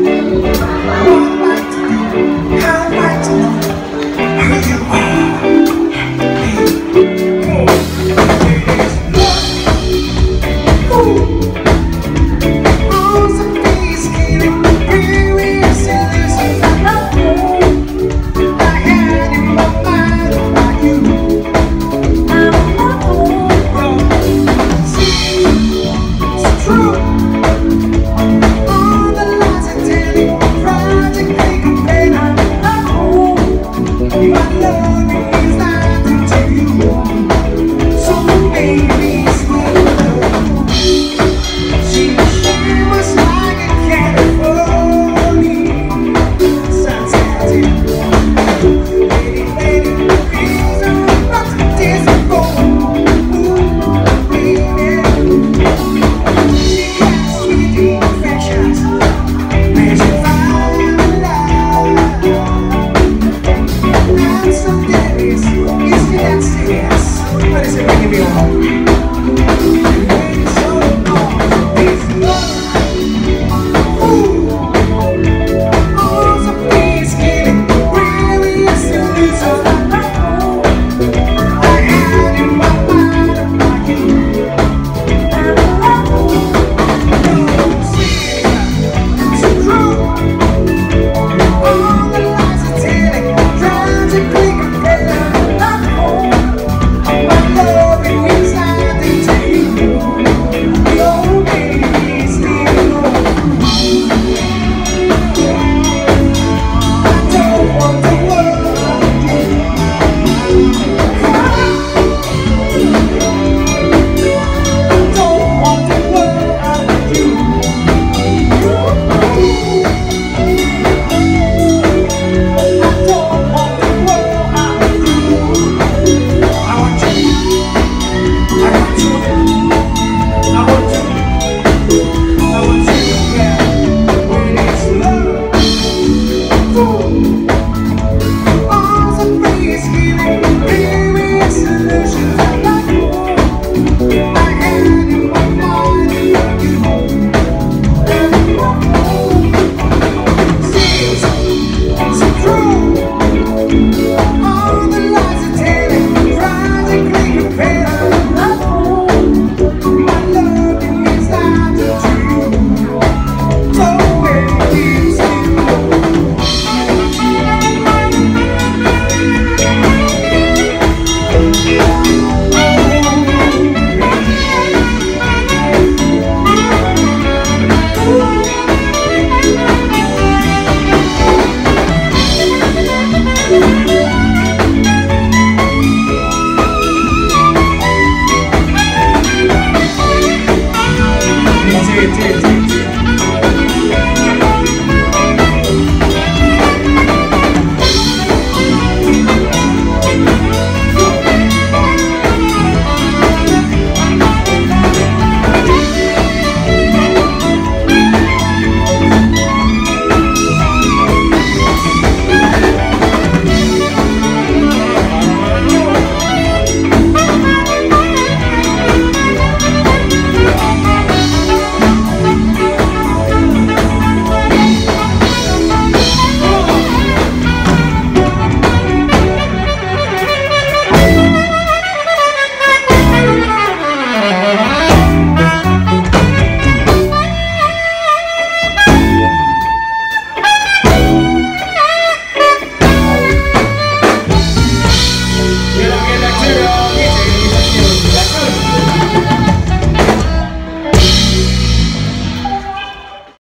Bye.